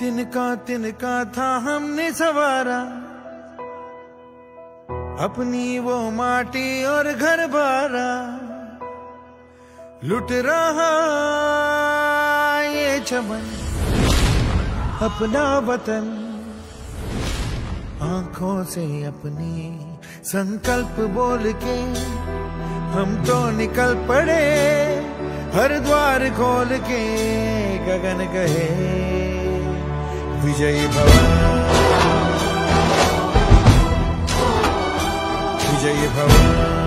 तिनका तिनका था हमने सवारा। अपनी वो माटी और घर बारा। लुट रहा ये चमन, अपना वतन। आँखों से अपनी संकल्प बोल के हम तो निकल पड़े। हर द्वार खोल के गगन कहे। विजयी भवन विजयी भवन